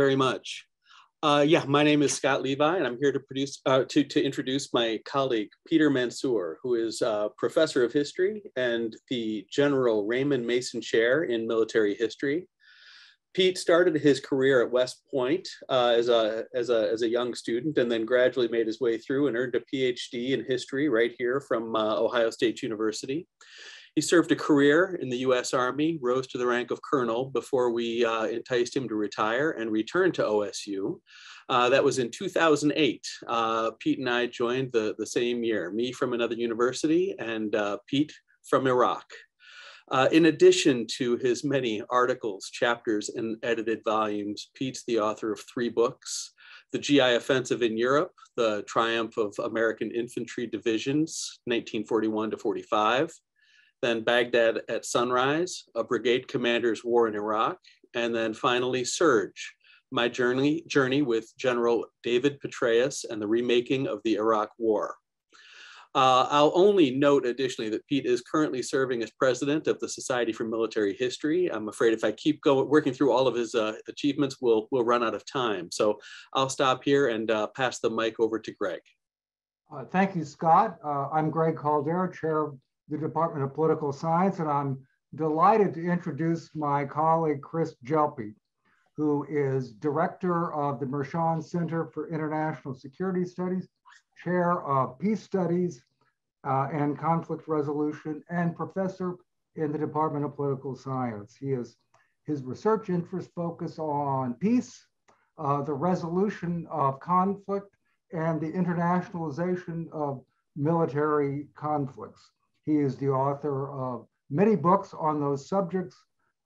very much. Uh, yeah, my name is Scott Levi, and I'm here to produce uh, to to introduce my colleague Peter Mansoor, who is a professor of history and the General Raymond Mason Chair in Military History. Pete started his career at West Point uh, as a as a as a young student, and then gradually made his way through and earned a PhD in history right here from uh, Ohio State University. He served a career in the US Army, rose to the rank of colonel before we uh, enticed him to retire and return to OSU. Uh, that was in 2008. Uh, Pete and I joined the, the same year, me from another university and uh, Pete from Iraq. Uh, in addition to his many articles, chapters, and edited volumes, Pete's the author of three books, The GI Offensive in Europe, The Triumph of American Infantry Divisions, 1941 to 45, then Baghdad at Sunrise, a brigade commander's war in Iraq, and then finally Surge, my journey, journey with General David Petraeus and the remaking of the Iraq War. Uh, I'll only note additionally that Pete is currently serving as president of the Society for Military History. I'm afraid if I keep going, working through all of his uh, achievements, we'll, we'll run out of time. So I'll stop here and uh, pass the mic over to Greg. Uh, thank you, Scott. Uh, I'm Greg Caldeira, chair the Department of Political Science, and I'm delighted to introduce my colleague, Chris Gelpi, who is director of the Mershon Center for International Security Studies, chair of Peace Studies uh, and Conflict Resolution, and professor in the Department of Political Science. He is, his research interests focus on peace, uh, the resolution of conflict, and the internationalization of military conflicts. He is the author of many books on those subjects,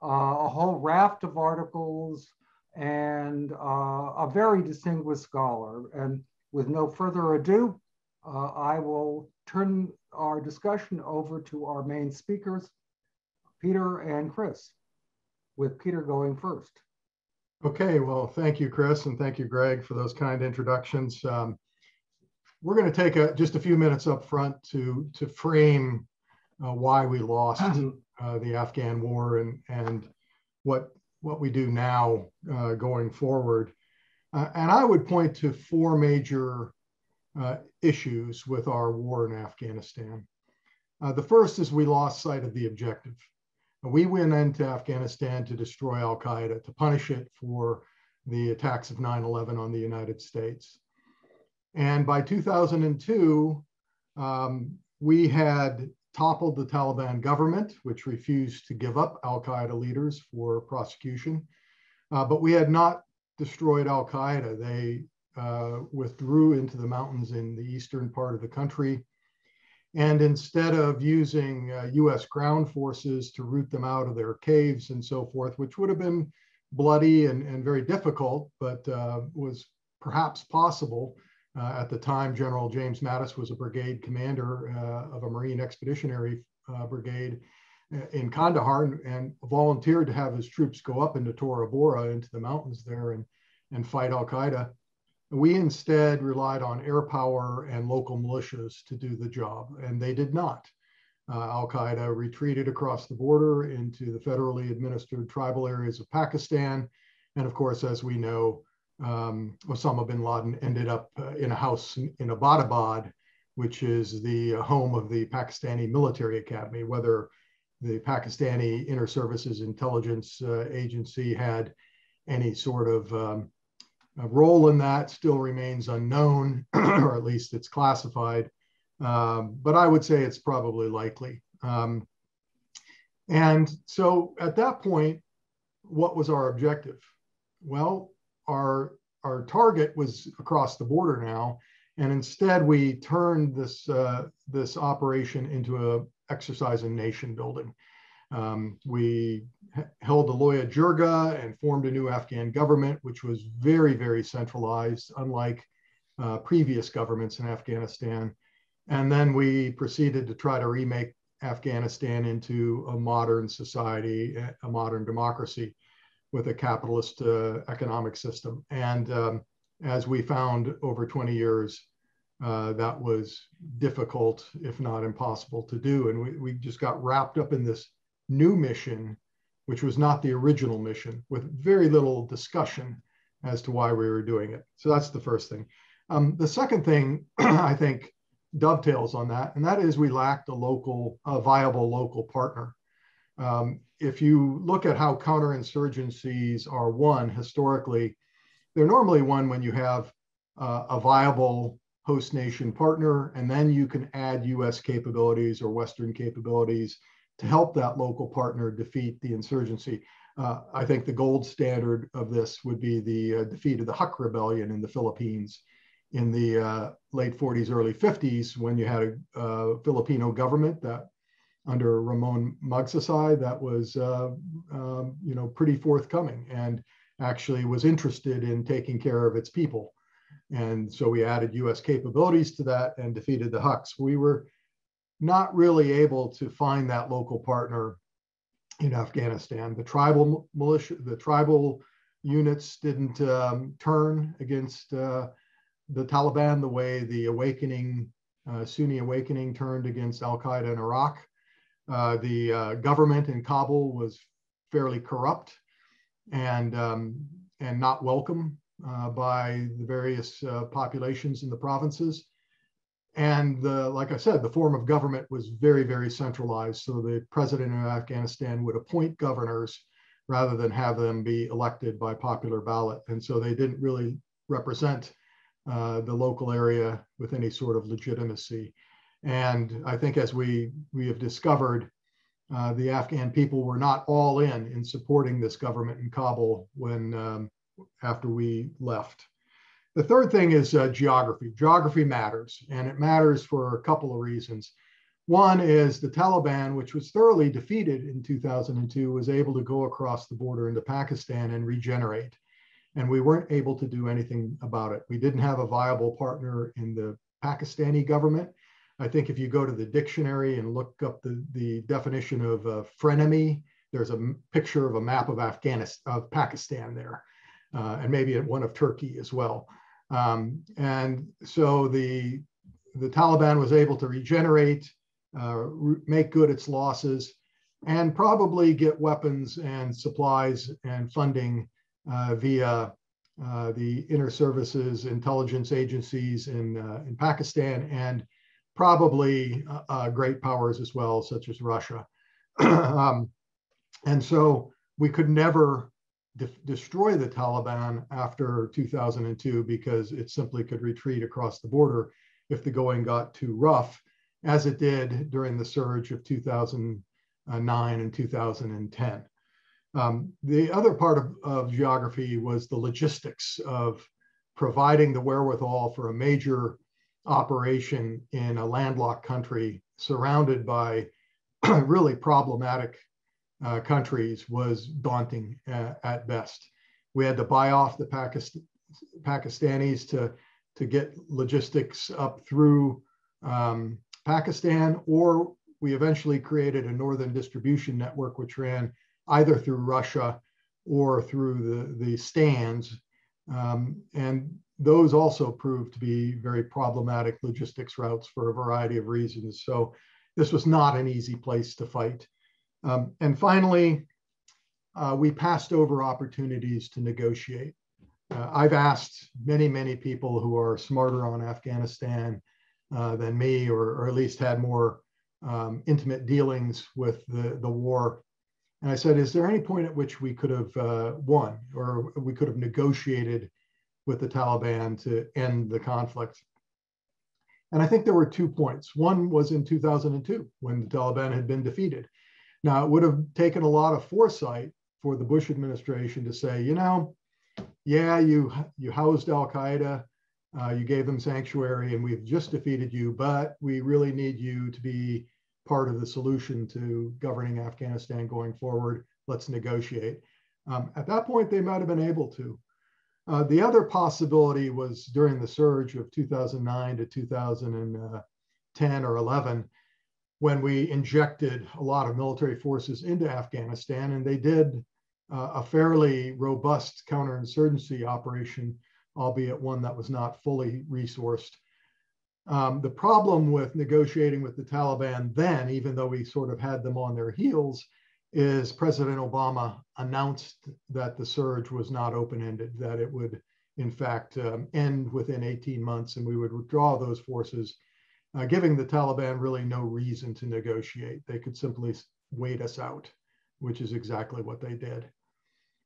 uh, a whole raft of articles, and uh, a very distinguished scholar. And with no further ado, uh, I will turn our discussion over to our main speakers, Peter and Chris, with Peter going first. Okay, well, thank you, Chris, and thank you, Greg, for those kind introductions. Um, we're going to take a, just a few minutes up front to, to frame why we lost uh, the Afghan war and and what what we do now uh, going forward. Uh, and I would point to four major uh, issues with our war in Afghanistan. Uh, the first is we lost sight of the objective. We went into Afghanistan to destroy Al Qaeda, to punish it for the attacks of 9 11 on the United States. And by 2002, um, we had toppled the Taliban government, which refused to give up Al Qaeda leaders for prosecution. Uh, but we had not destroyed Al Qaeda. They uh, withdrew into the mountains in the eastern part of the country. And instead of using uh, US ground forces to root them out of their caves and so forth, which would have been bloody and, and very difficult, but uh, was perhaps possible, uh, at the time, General James Mattis was a brigade commander uh, of a Marine Expeditionary uh, Brigade in Kandahar and, and, volunteered to have his troops go up into Tora Bora, into the mountains there, and, and fight Al Qaeda. We instead relied on air power and local militias to do the job, and they did not. Uh, Al Qaeda retreated across the border into the federally administered tribal areas of Pakistan. And of course, as we know, um, Osama bin Laden ended up uh, in a house in, Abbottabad, which is the uh, home of the Pakistani military academy. Whether the Pakistani Inter Services Intelligence uh, Agency had any sort of um, role in that still remains unknown, or at least it's classified. Um, but I would say it's probably likely. Um, and so at that point, what was our objective? Well, our our target was across the border now, and instead we turned this uh, this operation into a exercise in nation building. Um, we held the Loya Jirga and formed a new Afghan government, which was very, very centralized, unlike uh, previous governments in Afghanistan. And then we proceeded to try to remake Afghanistan into a modern society, a modern democracy with a capitalist uh, economic system. And um, as we found over 20 years, uh, that was difficult, if not impossible to do. And we, we just got wrapped up in this new mission, which was not the original mission, with very little discussion as to why we were doing it. So that's the first thing. Um, the second thing I think dovetails on that, and that is we lacked a local, a viable local partner. Um, if you look at how counterinsurgencies are won historically, they're normally won when you have uh, a viable host nation partner, and then you can add US capabilities or Western capabilities to help that local partner defeat the insurgency. Uh, I think the gold standard of this would be the uh, defeat of the Huk Rebellion in the Philippines in the uh, late 40s, early 50s, when you had a uh, Filipino government that under Ramon Magsaysay that was, uh, um, you know, pretty forthcoming and actually was interested in taking care of its people. And so we added US capabilities to that and defeated the Huks. We were not really able to find that local partner in Afghanistan. The tribal militia, the tribal units didn't um, turn against uh, the Taliban the way the awakening, uh, Sunni awakening turned against Al Qaeda in Iraq. Uh, the uh, government in Kabul was fairly corrupt and, um, and not welcome uh, by the various uh, populations in the provinces. And like I said, the form of government was very, very centralized. So the president of Afghanistan would appoint governors rather than have them be elected by popular ballot. And so they didn't really represent uh, the local area with any sort of legitimacy. And I think as we, we have discovered, uh, the Afghan people were not all in in supporting this government in Kabul when um, after we left. The third thing is uh, geography. Geography matters, and it matters for a couple of reasons. One is the Taliban, which was thoroughly defeated in 2002, was able to go across the border into Pakistan and regenerate. And we weren't able to do anything about it. We didn't have a viable partner in the Pakistani government. I think if you go to the dictionary and look up the, the definition of frenemy, there's a picture of a map of Afghanistan, of Pakistan there, uh, and maybe one of Turkey as well. Um, and so the, the Taliban was able to regenerate, uh, re make good its losses, and probably get weapons and supplies and funding uh, via uh, the inner services intelligence agencies in, uh, in Pakistan and probably uh, uh, great powers as well, such as Russia. um, and so we could never de destroy the Taliban after 2002 because it simply could retreat across the border if the going got too rough, as it did during the surge of 2009 and 2010. Um, the other part of, of geography was the logistics of providing the wherewithal for a major operation in a landlocked country surrounded by really problematic uh, countries was daunting uh, at best. We had to buy off the Pakist Pakistanis to, to get logistics up through um, Pakistan, or we eventually created a northern distribution network which ran either through Russia or through the, the stands. Um, and those also proved to be very problematic logistics routes for a variety of reasons. So this was not an easy place to fight. Um, and finally, uh, we passed over opportunities to negotiate. Uh, I've asked many, many people who are smarter on Afghanistan uh, than me, or, or, at least had more um, intimate dealings with the, the war. And I said, is there any point at which we could have uh, won or we could have negotiated with the Taliban to end the conflict? And I think there were two points. One was in 2002 when the Taliban had been defeated. Now, it would have taken a lot of foresight for the Bush administration to say, you know, yeah, you you housed Al Qaeda, uh, you gave them sanctuary, and we've just defeated you, but we really need you to be part of the solution to governing Afghanistan going forward. Let's negotiate. Um, at that point, they might have been able to. Uh, the other possibility was during the surge of 2009 to 2010 or 11 when we injected a lot of military forces into Afghanistan, and they did uh, a fairly robust counterinsurgency operation, albeit one that was not fully resourced. Um, the problem with negotiating with the Taliban then, even though we sort of had them on their heels, is President Obama announced that the surge was not open-ended, that it would in fact um, end within 18 months and we would withdraw those forces, uh, giving the Taliban really no reason to negotiate. They could simply wait us out, which is exactly what they did.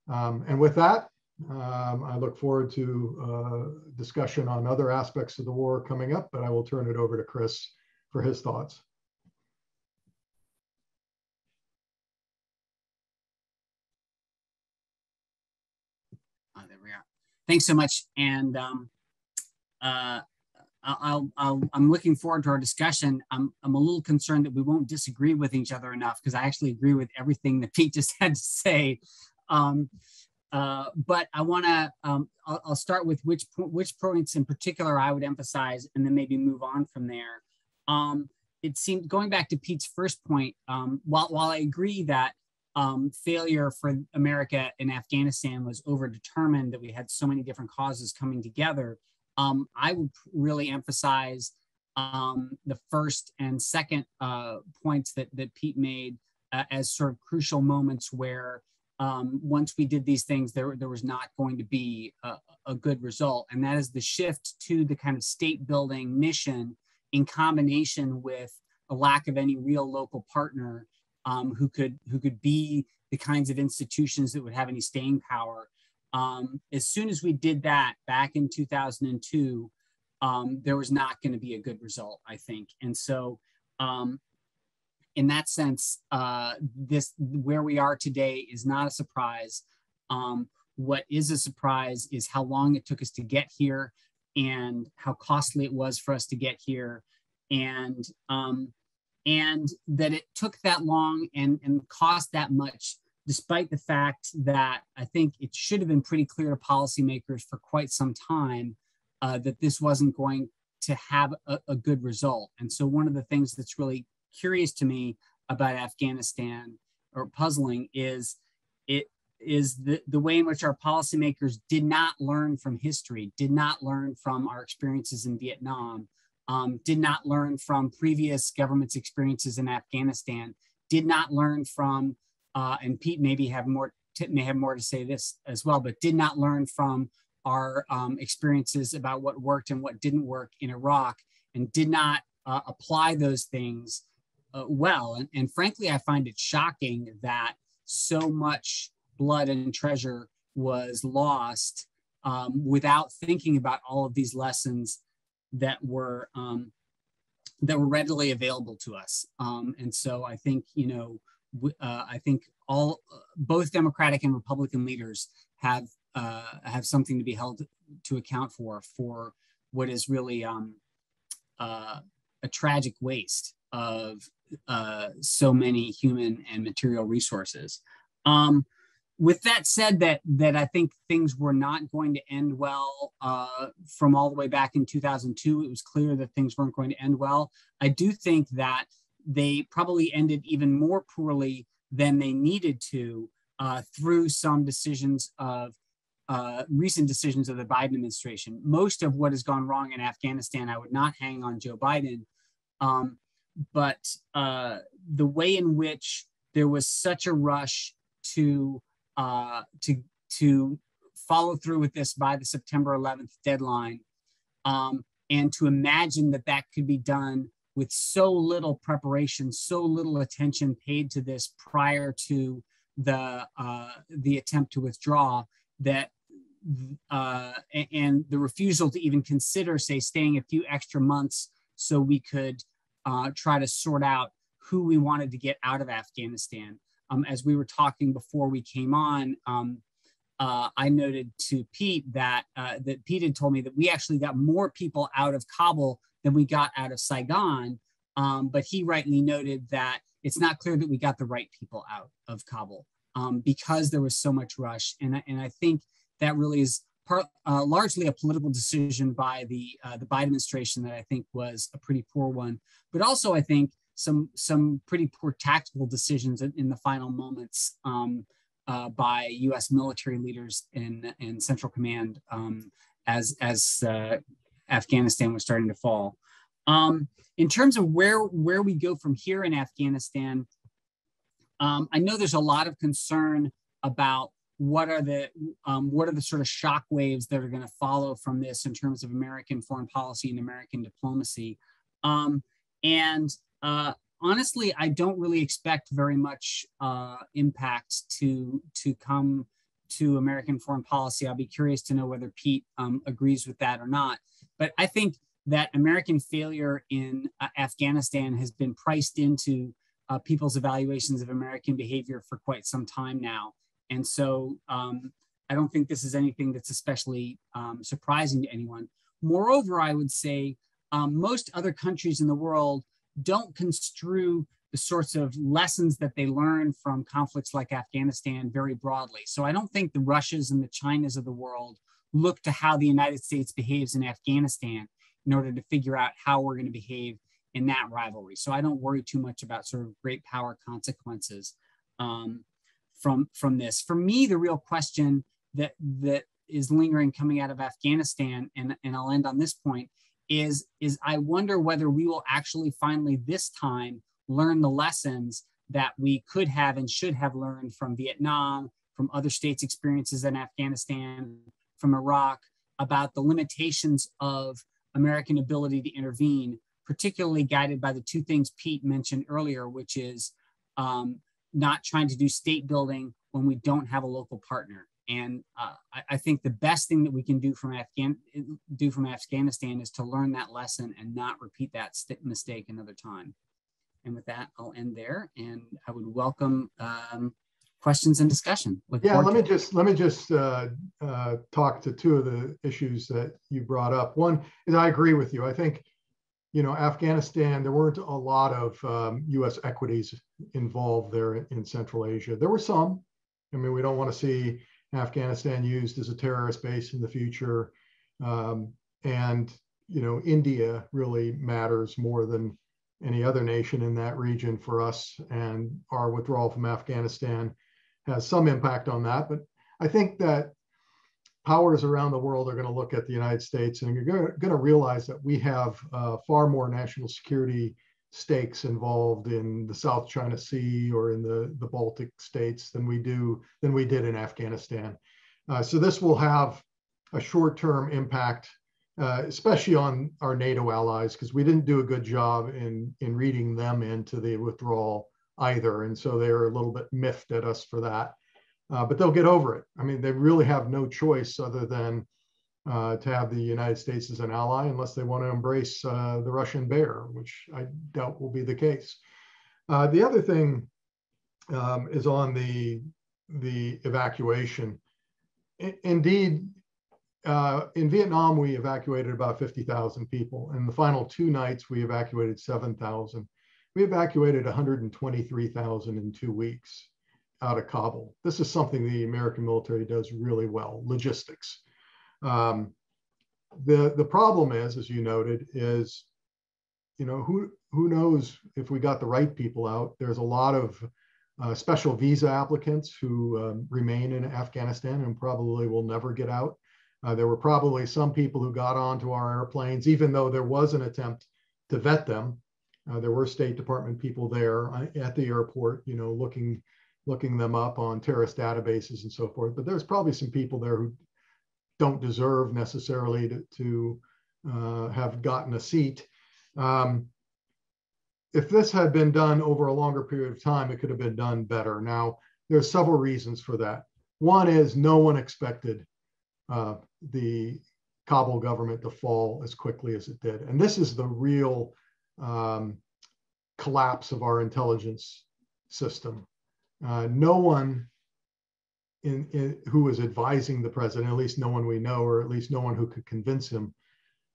Um, and with that, um, I look forward to uh, discussion on other aspects of the war coming up, but I will turn it over to Chris for his thoughts. Thanks so much. And um, uh, I'll, I'll, I'm looking forward to our discussion. I'm, I'm a little concerned that we won't disagree with each other enough because I actually agree with everything that Pete just had to say. Um, uh, but I want to, um, I'll, I'll, start with which, which points in particular I would emphasize and then maybe move on from there. Um, it seemed, going back to Pete's first point, um, while, while I agree that um, failure for America in Afghanistan was overdetermined, that we had so many different causes coming together, um, I would really emphasize um, the first and second uh, points that, that Pete made uh, as sort of crucial moments where um, once we did these things, there, there was not going to be a, a, good result. And that is the shift to the kind of state building mission in combination with a lack of any real local partner um, who could who could be the kinds of institutions that would have any staying power. Um, as soon as we did that back in 2002, um, there was not going to be a good result, I think. And so um, in that sense, uh, this where we are today is not a surprise. Um, what is a surprise is how long it took us to get here and how costly it was for us to get here and um, and that it took that long and, and cost that much despite the fact that I think it should have been pretty clear to policymakers for quite some time uh, that this wasn't going to have a, a, good result. And so one of the things that's really curious to me about Afghanistan or puzzling is it is the, the way in which our policymakers did not learn from history, did not learn from our experiences in Vietnam, um, did not learn from previous governments' experiences in Afghanistan, did not learn from, uh, and Pete maybe have more may have more to say this as well, but did not learn from our um, experiences about what worked and what didn't work in Iraq, and did not uh, apply those things uh, well. And, and frankly, I find it shocking that so much blood and treasure was lost um, without thinking about all of these lessons that were um, that were readily available to us. Um, and so I think you know uh, I think all both Democratic and Republican leaders have uh, have something to be held to account for for what is really um, uh, a tragic waste of uh, so many human and material resources. Um, with that said, that that I think things were not going to end well uh, from all the way back in 2002. It was clear that things weren't going to end well. I do think that they probably ended even more poorly than they needed to uh, through some decisions of uh, recent decisions of the Biden administration. Most of what has gone wrong in Afghanistan, I would not hang on Joe Biden. Um, but uh, the way in which there was such a rush to uh, to to follow through with this by the September 11th deadline, um, and to imagine that that could be done with so little preparation, so little attention paid to this prior to the uh, the attempt to withdraw, that uh, and the refusal to even consider, say, staying a few extra months so we could uh, try to sort out who we wanted to get out of Afghanistan. Um, as we were talking before we came on, um, uh, I noted to Pete that uh, that Pete had told me that we actually got more people out of Kabul than we got out of Saigon. Um, but he rightly noted that it's not clear that we got the right people out of Kabul um, because there was so much rush. And, and I think that really is part, uh, largely a political decision by the uh, the Biden administration that I think was a pretty poor one, but also I think some some pretty poor tactical decisions in, in the final moments um, uh, by U.S. military leaders in in Central Command um, as as uh, Afghanistan was starting to fall. Um, in terms of where where we go from here in Afghanistan, Um, I know there's a lot of concern about what are the um, what are the sort of shock waves that are going to follow from this in terms of American foreign policy and American diplomacy. Um, and uh, honestly, I don't really expect very much uh, impact to to come to American foreign policy. I'll be curious to know whether Pete um, agrees with that or not. But I think that American failure in uh, Afghanistan has been priced into uh, people's evaluations of American behavior for quite some time now. And so um, I don't think this is anything that's especially um, surprising to anyone. Moreover, I would say um, most other countries in the world don't construe the sorts of lessons that they learn from conflicts like Afghanistan very broadly. So I don't think the Russias and the Chinas of the world look to how the United States behaves in Afghanistan in order to figure out how we're going to behave in that rivalry. So I don't worry too much about sort of great power consequences um, from from this. For me, the real question that that is lingering coming out of Afghanistan, and, and I'll end on this point, is, is I wonder whether we will actually finally this time learn the lessons that we could have and should have learned from Vietnam, from other states' experiences in Afghanistan, from Iraq, about the limitations of American ability to intervene, particularly guided by the two things Pete mentioned earlier, which is um, not trying to do state building when we don't have a local partner. And uh, I, I, think the best thing that we can do from Afghan do from Afghanistan is to learn that lesson and not repeat that mistake another time. And with that, I'll end there. And I would welcome um, questions and discussion. Look yeah, let me just let me just uh, uh, talk to two of the issues that you brought up. One is I agree with you. I think you know Afghanistan. There weren't a lot of um, U.S. equities involved there in Central Asia. There were some. I mean, we don't want to see Afghanistan used as a terrorist base in the future. Um, and, you know, India really matters more than any other nation in that region for us. And our withdrawal from Afghanistan has some impact on that. But I think that powers around the world are going to look at the United States and you're going to realize that we have uh, far more national security stakes involved in the South China Sea or in the, the Baltic states than we do than we did in Afghanistan. Uh, so this will have a short-term impact, uh, especially on our NATO allies, because we didn't do a good job in in reading them into the withdrawal either, and so they're a little bit miffed at us for that. Uh, but they'll get over it. I mean, they really have no choice other than uh, to have the United States as an ally unless they want to embrace uh, the Russian bear, which I doubt will be the case. Uh, the other thing um, is on the, the evacuation. I, indeed, uh, in Vietnam, we evacuated about 50,000 people. In the final two nights, we evacuated 7,000. We evacuated 123,000 in two weeks out of Kabul. This is something the American military does really well, logistics. Um, the the problem is, as you noted, is you know who who knows if we got the right people out. There's a lot of uh, special visa applicants who um, remain in Afghanistan and probably will never get out. Uh, there were probably some people who got onto our airplanes, even though there was an attempt to vet them. Uh, there were State Department people there uh, at the airport, you know, looking looking them up on terrorist databases and so forth. But there's probably some people there who don't deserve necessarily to, to uh, have gotten a seat. Um, if this had been done over a longer period of time, it could have been done better. Now, there are several reasons for that. One is no one expected uh, the Kabul government to fall as quickly as it did. And this is the real um, collapse of our intelligence system. Uh, no one in, in, who was advising the president, at least no one we know, or at least no one who could convince him,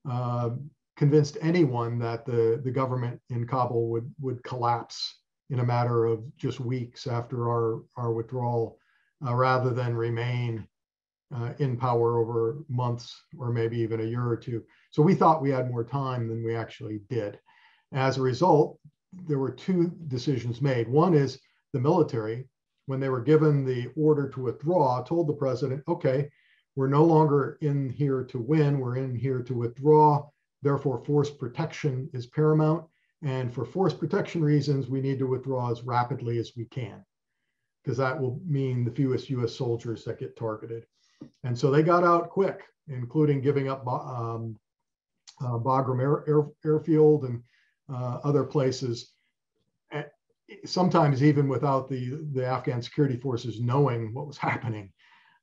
uh, convinced anyone that the, the government in Kabul would, would collapse in a matter of just weeks after our, our withdrawal, uh, rather than remain uh, in power over months or maybe even a year or two. So we thought we had more time than we actually did. As a result, there were two decisions made. One is the military when they were given the order to withdraw, told the president, okay, we're no longer in here to win, we're in here to withdraw. Therefore, force protection is paramount. And for force protection reasons, we need to withdraw as rapidly as we can. because that will mean the fewest US soldiers that get targeted. And so they got out quick, including giving up um, uh, Bagram Air, Air, Airfield and uh, other places, sometimes even without the, the Afghan security forces knowing what was happening.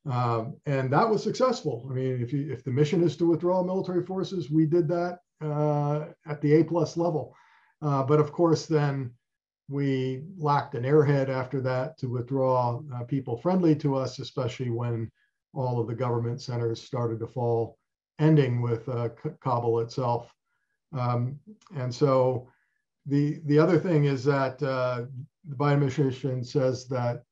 Um, and that was successful. I mean, if, you, if the mission is to withdraw military forces, we did that uh, at the A plus level. Uh, but of course, then we lacked an airhead after that to withdraw uh, people friendly to us, especially when all of the government centers started to fall, ending with uh, Kabul itself. Um, and so the, the other thing is that uh, the Biden administration says that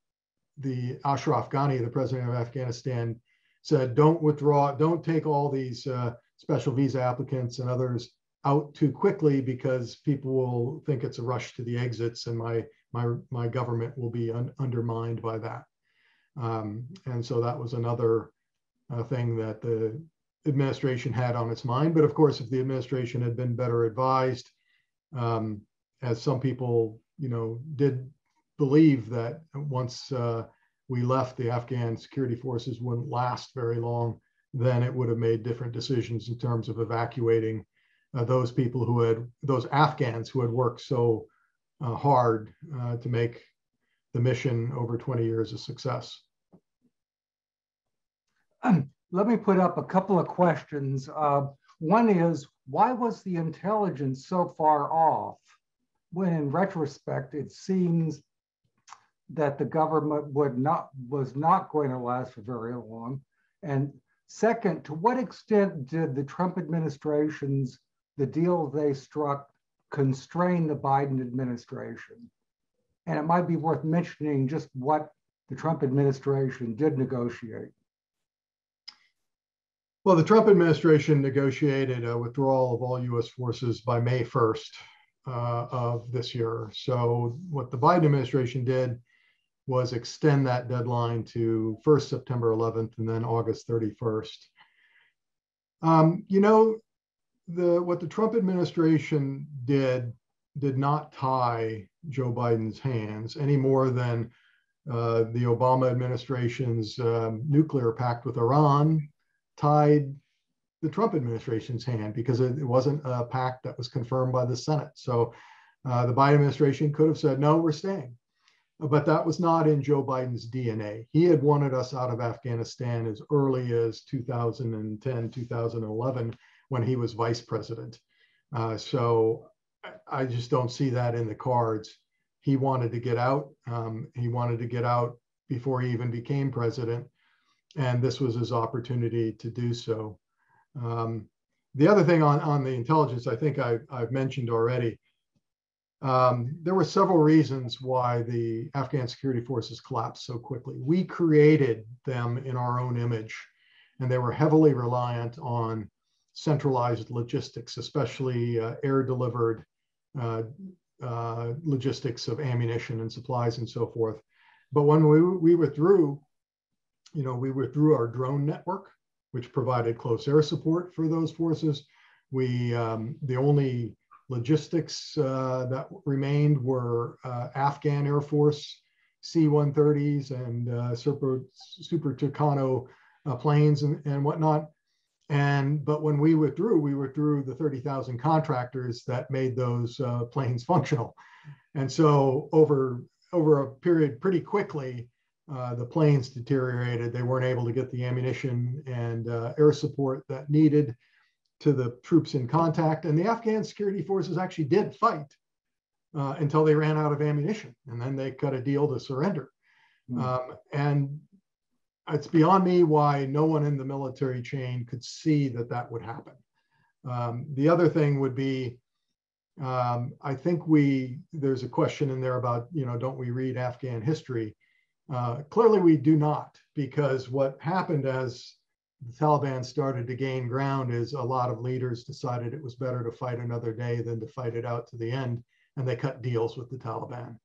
the Ashraf Ghani, the president of Afghanistan, said, don't withdraw, don't take all these uh, special visa applicants and others out too quickly because people will think it's a rush to the exits and my my my government will be un undermined by that. Um, and so that was another uh, thing that the administration had on its mind. But of course, if the administration had been better advised, um, as some people you know did believe that once uh, we left, the Afghan security forces wouldn't last very long, then it would have made different decisions in terms of evacuating uh, those people who had, those Afghans who had worked so uh, hard uh, to make the mission over 20 years a success. Um, let me put up a couple of questions. Uh, one is, why was the intelligence so far off? When in retrospect, it seems that the government would not was not going to last for very long. And second, to what extent did the Trump administration's the deal they struck constrain the Biden administration. And it might be worth mentioning just what the Trump administration did negotiate. Well, the Trump administration negotiated a withdrawal of all US forces by May 1st uh, of this year. So, what the Biden administration did was extend that deadline to first September 11th and then August 31st. Um, you know, the what the Trump administration did did not tie Joe Biden's hands any more than uh, the Obama administration's um, nuclear pact with Iran tied the Trump administration's hand because it, it, wasn't a pact that was confirmed by the Senate. So uh, the Biden administration could have said, no, we're staying. But that was not in Joe Biden's DNA. He had wanted us out of Afghanistan as early as 2010, 2011 when he was vice president. Uh, so I just don't see that in the cards. He wanted to get out. Um, he wanted to get out before he even became president. And this was his opportunity to do so. Um, the other thing on, on the intelligence, I think I, have mentioned already, um, there were several reasons why the Afghan security forces collapsed so quickly. We created them in our own image, and they were heavily reliant on centralized logistics, especially uh, air delivered uh, uh, logistics of ammunition and supplies and so forth. But when we, we withdrew, you know, we withdrew our drone network, which provided close air support for those forces. We, um, the only logistics uh, that remained were uh, Afghan Air Force C-130s and uh, Super, Super Tucano planes and, and whatnot. And but when we withdrew, we withdrew the 30,000 contractors that made those uh, planes functional. And so over over a period pretty quickly, uh, the planes deteriorated. They weren't able to get the ammunition and uh, air support that needed to the troops in contact. And the Afghan security forces actually did fight uh, until they ran out of ammunition, and then they cut a deal to surrender. Mm. Um, and it's beyond me why no one in the military chain could see that that would happen. Um, the other thing would be, um, I think we, there's a question in there about, you know, don't we read Afghan history? Uh, clearly we do not, because what happened as the Taliban started to gain ground is a lot of leaders decided it was better to fight another day than to fight it out to the end. And they cut deals with the Taliban.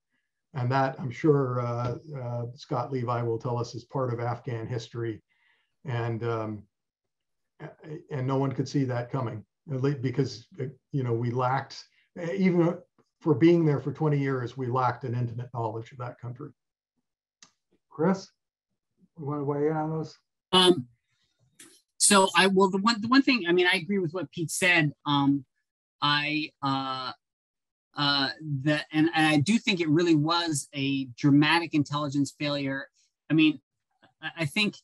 And that I'm sure uh, uh, Scott Levi will tell us is part of Afghan history. And, um, and no one could see that coming because, you know, we lacked, even for being there for 20 years, we lacked an intimate knowledge of that country. Chris, you want to weigh in on those? Um, so I well the one the one thing I mean I agree with what Pete said. Um, I uh, uh, that and, and I do think it really was a dramatic intelligence failure. I mean, I think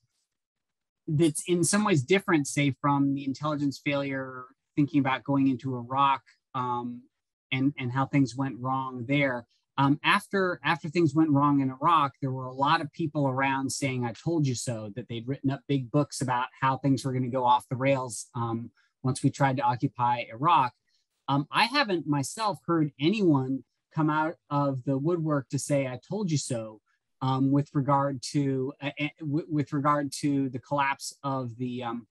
that's in some ways different, say, from the intelligence failure thinking about going into Iraq um, and and how things went wrong there. Um, after after things went wrong in Iraq, there were a lot of people around saying "I told you so." That they'd written up big books about how things were going to go off the rails um, once we tried to occupy Iraq. Um, I haven't myself heard anyone come out of the woodwork to say "I told you so." Um, with regard to uh, with regard to the collapse of the um,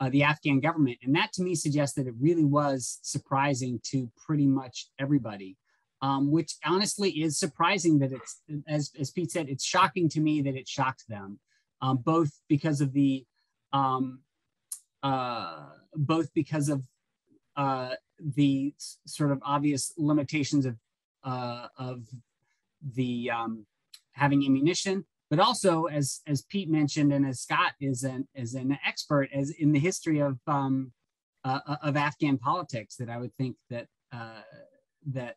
uh, the Afghan government. And that to me suggests that it really was surprising to pretty much everybody, um, which honestly is surprising that it's, as, as Pete said, it's shocking to me that it shocked them, um, both because of the, um, uh, both because of uh, the sort of obvious limitations of, uh, of the um, having ammunition, but also as as Pete mentioned and as Scott is an is an expert as in the history of um, uh, uh, of Afghan politics that I would think that uh, that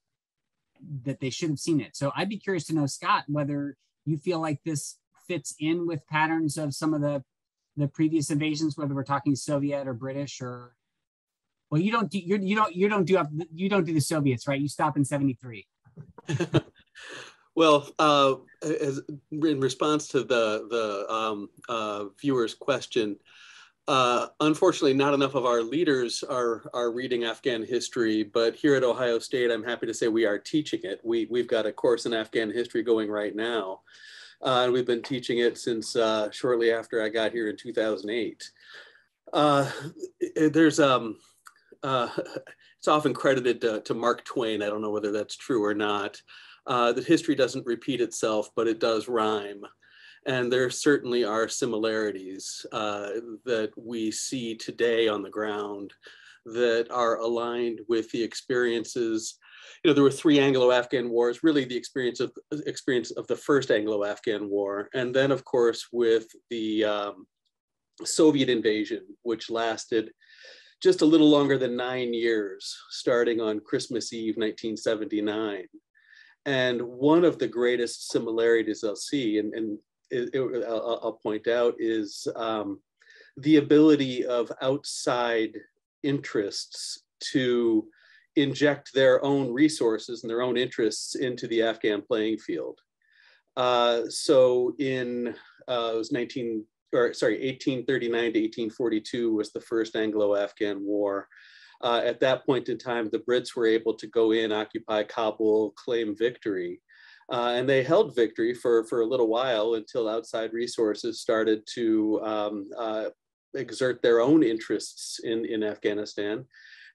that they should have seen it. So I'd be curious to know Scott whether you feel like this fits in with patterns of some of the the previous invasions, whether we're talking Soviet or British or well, you don't do you you don't you don't do up you don't do the Soviets, right? You stop in '73. Well, uh, as, in response to the the um, uh, viewer's question, uh, unfortunately, not enough of our leaders are are reading Afghan history. But here at Ohio State, I'm happy to say we are teaching it. We we've got a course in Afghan history going right now, uh, and we've been teaching it since uh, shortly after I got here in 2008. Uh, there's um, it's often credited to, to Mark Twain. I don't know whether that's true or not uh, that history doesn't repeat itself, but it does rhyme. And there certainly are similarities uh, that we see today on the ground that are aligned with the experiences. You know, there were three Anglo-Afghan wars, really the experience of experience of the first Anglo-Afghan war, and then of course with the um, Soviet invasion, which lasted just a little longer than nine years, starting on Christmas Eve, 1979. And one of the greatest similarities I'll see, and, and it, it, I'll, I'll, point out, is um, the ability of outside interests to inject their own resources and their own interests into the Afghan playing field. Uh, so in uh, it was 19 or sorry 1839 to 1842 was the first Anglo-Afghan war. Uh, at that point in time, the Brits were able to go in, occupy Kabul, claim victory. Uh, and they held victory for, for a little while until outside resources started to um, uh, exert their own interests in, in Afghanistan.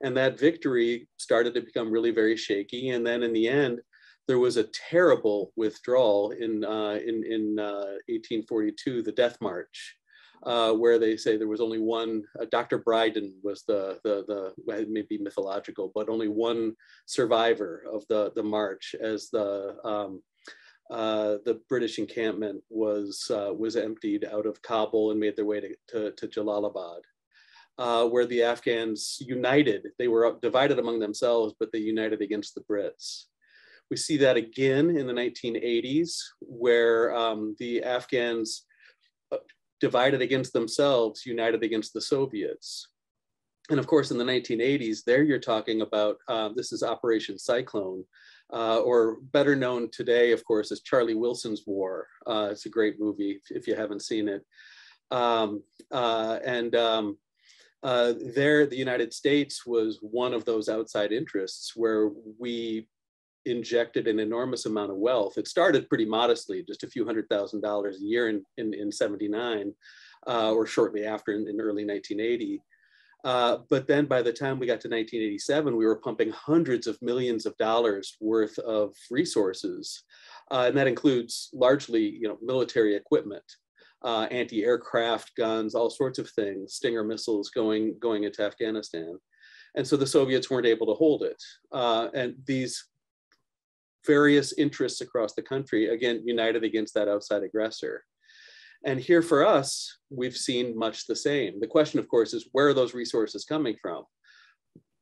And that victory started to become really very shaky. And then in the end, there was a terrible withdrawal in, uh, in, in 1842, uh, the Death March uh, where they say there was only one, uh, Dr. Brydon was the, the, the maybe mythological, but only one survivor of the, the march as the, um, uh, the British encampment was, uh, was emptied out of Kabul and made their way to, to, to Jalalabad. Uh, where the Afghans united, they were divided among themselves, but they united against the Brits. We see that again in the 1980s, where um, the Afghans divided against themselves, united against the Soviets. And of course, in the 1980s, there you're talking about uh, this is Operation Cyclone, uh, or better known today, of course, as Charlie Wilson's War. Uh, it's a great movie if, you haven't seen it. Um, uh, and um, uh, there, the United States was one of those outside interests where we injected an enormous amount of wealth. It started pretty modestly, just a few hundred thousand dollars a year in, in, in 79 uh, or shortly after in, in early 1980. Uh, but then by the time we got to 1987, we were pumping hundreds of millions of dollars worth of resources. Uh, and that includes largely you know, military equipment, uh, anti-aircraft guns, all sorts of things, Stinger missiles going, going into Afghanistan. And so the Soviets weren't able to hold it. Uh, and these various interests across the country, again, united against that outside aggressor. And here for us, we've seen much the same. The question, of course, is where are those resources coming from?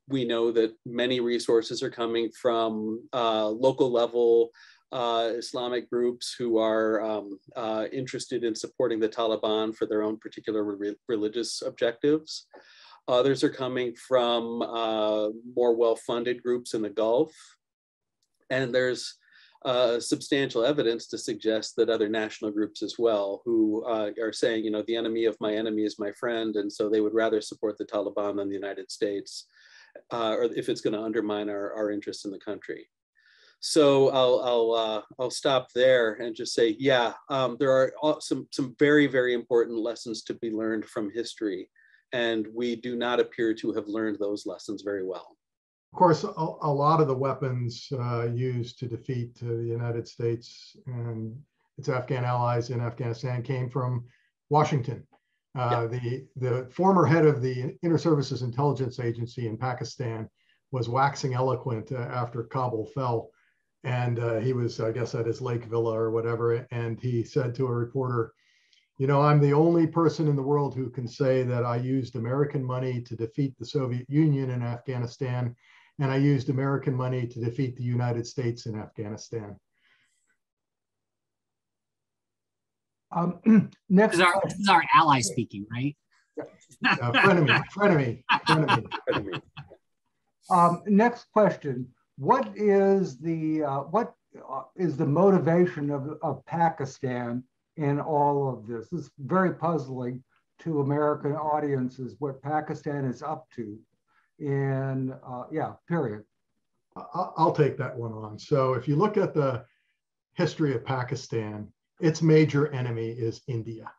We know that many resources are coming from uh, local level uh, Islamic groups who are um, uh, interested in supporting the Taliban for their own particular re religious objectives. Others are coming from uh, more well-funded groups in the Gulf. And there's uh, substantial evidence to suggest that other national groups as well, who uh, are saying, you know, the enemy of my enemy is my friend, and so they would rather support the Taliban than the United States, uh, or if it's going to undermine our, our interests in the country. So I'll I'll uh, I'll stop there and just say, yeah, um, there are some some very very important lessons to be learned from history, and we do not appear to have learned those lessons very well. Of course, a, a lot of the weapons uh, used to defeat uh, the United States and its Afghan allies in Afghanistan came from Washington. Uh, the, the former head of the Inter-Services Intelligence Agency in Pakistan was waxing eloquent uh, after Kabul fell. And uh, he was, I guess, at his lake villa or whatever. And he said to a reporter, you know, I'm the only person in the world who can say that I used American money to defeat the Soviet Union in Afghanistan and I used American money to defeat the United States in Afghanistan. Um, next, this is, our, this is our ally speaking, right? uh, frenemy, frenemy, frenemy. Um, next question: What is the uh, what uh, is the motivation of, of Pakistan in all of this? It's very puzzling to American audiences what Pakistan is up to in, uh, yeah, period. I'll take that one on. So if you look at the history of Pakistan, its major enemy is India.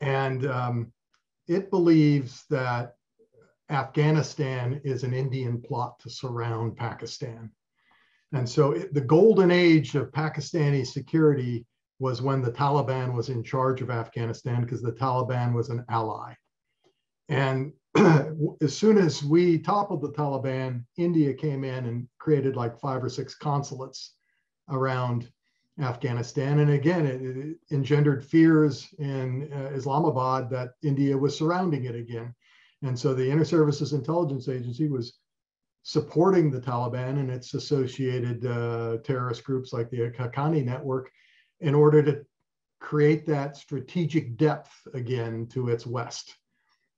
And um, it believes that Afghanistan is an Indian plot to surround Pakistan. And so it, the golden age of Pakistani security was when the Taliban was in charge of Afghanistan because the Taliban was an ally. And as soon as we toppled the Taliban, India came in and created like five or six consulates around Afghanistan. And again, it, it engendered fears in uh, Islamabad that India was surrounding it again. And so the Inter Services Intelligence Agency was supporting the Taliban and its associated uh, terrorist groups like the Haqqani network in order to create that strategic depth again to its west.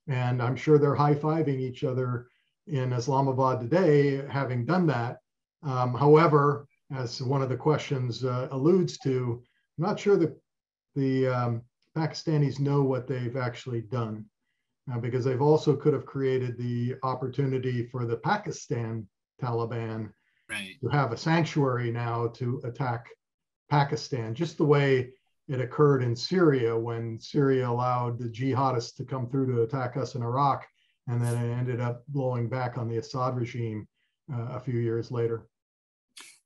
And I'm sure they're high fiving each other in Islamabad today, having done that. Um, however, as one of the questions uh, alludes to, I'm not sure that the um, Pakistanis know what they've actually done uh, because they've also could have created the opportunity for the Pakistan Taliban right. to have a sanctuary now to attack Pakistan, just the way it occurred in Syria when Syria allowed the jihadists to come through to attack us in Iraq, and then it ended up blowing back on the Assad regime uh, a few years later.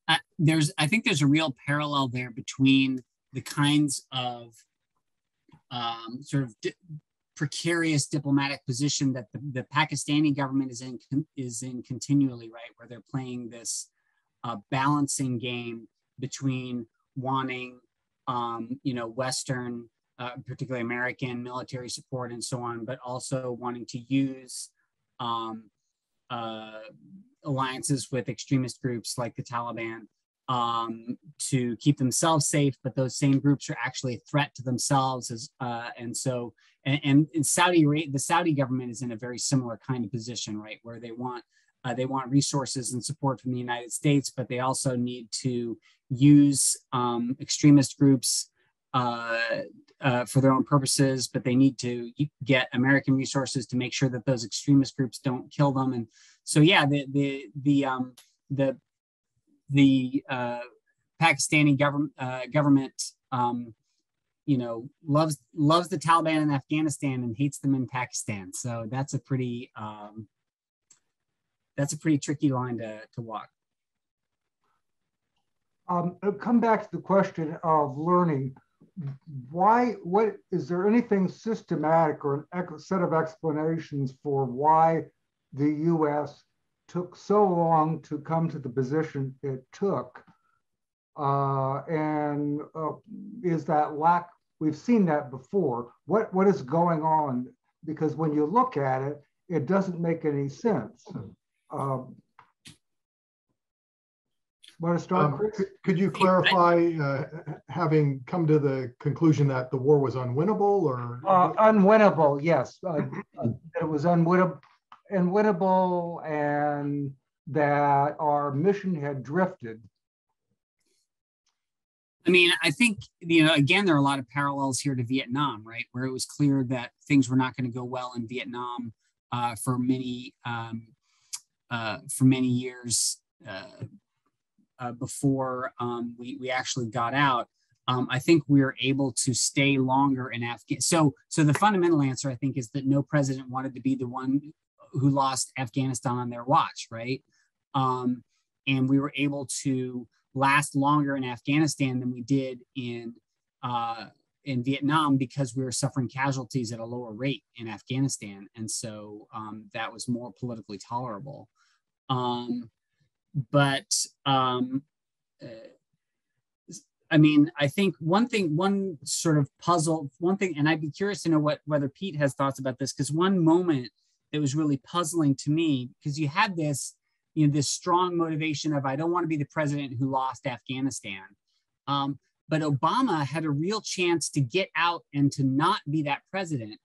Uh, there's, I think, there's a real parallel there between the kinds of um, sort of di- precarious diplomatic position that the, the, Pakistani government is in is in continually, right, where they're playing this uh, balancing game between wanting um, you know, Western, uh, particularly American military support and so on, but also wanting to use um, uh, alliances with extremist groups like the Taliban um, to keep themselves safe, but those same groups are actually a threat to themselves. As, uh, and so, and, and in Saudi, the Saudi government is in a very similar kind of position, right, where they want uh, they want resources and support from the United States, but they also need to use um, extremist groups uh, uh, for their own purposes, but they need to get American resources to make sure that those extremist groups don't kill them. And so, yeah, the the the um, the the uh, Pakistani government uh, government, um, you know, loves loves the Taliban in Afghanistan and hates them in Pakistan. So that's a pretty um, that's a pretty tricky line to, to walk. Um, come back to the question of learning. Why, what, is there anything systematic or a set of explanations for why the US took so long to come to the position it took Uh, and uh, is that lack, we've seen that before. What, what is going on? Because when you look at it, it doesn't make any sense. Um, Want to start, Um, Chris? could- Could you clarify, uh, having come to the conclusion that the war was unwinnable or? Uh, unwinnable, yes. Uh, uh, it was unwinnable, unwinnable, and that our mission had drifted. I mean, I think, you know, again, there are a lot of parallels here to Vietnam, right? Where it was clear that things were not going to go well in Vietnam uh, for many, um, uh, for many years uh, uh, before um, we, we actually got out. Um, I think we were able to stay longer in Afghanistan. So, so the fundamental answer, I think, is that no president wanted to be the one who lost Afghanistan on their watch, right? Um, and we were able to last longer in Afghanistan than we did in uh, in Vietnam because we were suffering casualties at a lower rate in Afghanistan, and so um, that was more politically tolerable. Um, but um, uh, I mean, I think one thing, one sort of puzzle, one thing, and I'd be curious to know what whether Pete has thoughts about this because one moment that was really puzzling to me because you had this you know this strong motivation of I don't want to be the president who lost Afghanistan. Um, but Obama had a real chance to get out and to not be that president.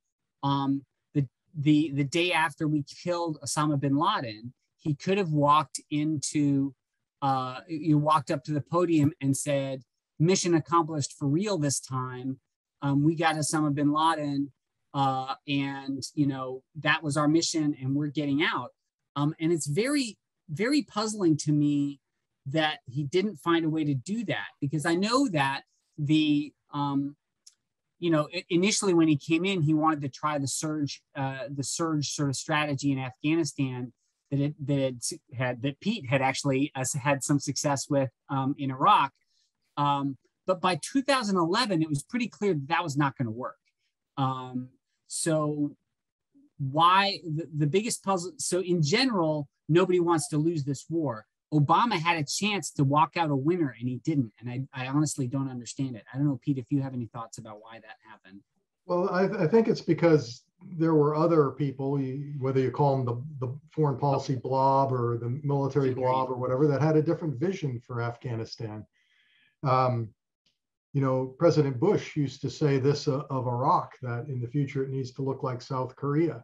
Um, the the the day after we killed Osama bin Laden, he could have walked into uh, you walked up to the podium and said, "Mission accomplished for real this time. Um, we got Osama bin Laden, uh, and you know that was our mission, and we're getting out." Um, and it's very very puzzling to me that he didn't find a way to do that because I know that the um, you know initially when he came in he wanted to try the surge uh, the surge sort of strategy in Afghanistan that it that it had that Pete had actually uh, had some success with um, in Iraq um, but by 2011 it was pretty clear that that was not going to work um, so why the, the biggest puzzle so in general nobody wants to lose this war. Obama had a chance to walk out a winner and he didn't. And I, I honestly don't understand it. I don't know, Pete, if you have any thoughts about why that happened. Well, I, I think it's because there were other people, whether you call them the, the foreign policy blob or the military blob or whatever, that had a different vision for Afghanistan. Um, you know, President Bush used to say this uh, of Iraq, that in the future it needs to look like South Korea.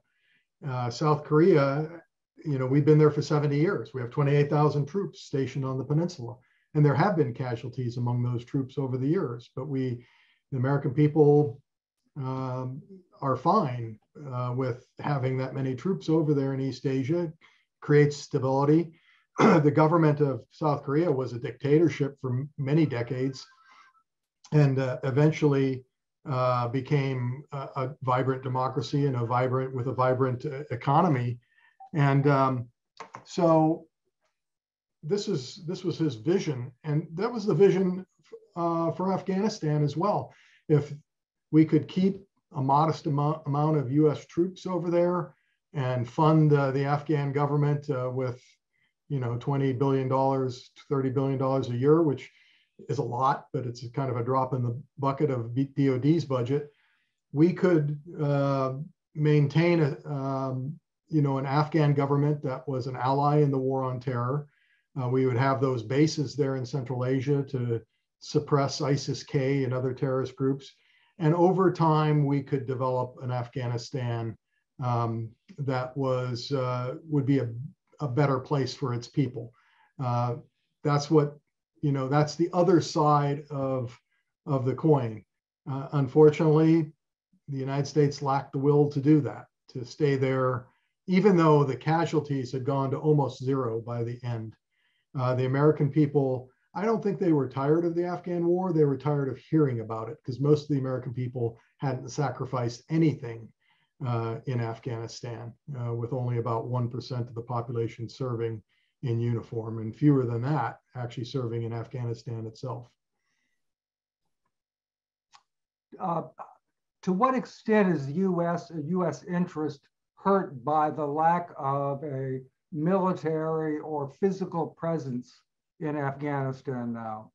Uh, South Korea you know, we've been there for 70 years. We have 28,000 troops stationed on the peninsula. And there have been casualties among those troops over the years, but we, the American people, um, are fine uh, with having that many troops over there in East Asia, creates stability. the government of South Korea was a dictatorship for many decades and uh, eventually uh, became a, a, vibrant democracy and a vibrant with a vibrant uh, economy and um, so this is this was his vision, and that was the vision uh, for Afghanistan as well. If we could keep a modest amount, amount of U.S. troops over there and fund uh, the Afghan government uh, with, you know, twenty billion dollars, thirty billion dollars a year, which is a lot, but it's kind of a drop in the bucket of DoD's budget. We could uh, maintain a, um, you know, an Afghan government that was an ally in the war on terror. Uh, we would have those bases there in Central Asia to suppress ISIS-K and other terrorist groups. And over time, we could develop an Afghanistan um, that was uh, would be a, a, better place for its people. Uh, that's what you know. That's the other side of of the coin. Uh, unfortunately, the United States lacked the will to do that, to stay there even though the casualties had gone to almost zero by the end. Uh, the American people, I don't think they were tired of the Afghan war. They were tired of hearing about it because most of the American people hadn't sacrificed anything uh, in Afghanistan, uh, with only about 1% of the population serving in uniform and fewer than that actually serving in Afghanistan itself. Uh, to what extent is the U.S. U.S. interest hurt by the lack of a military or physical presence in Afghanistan now?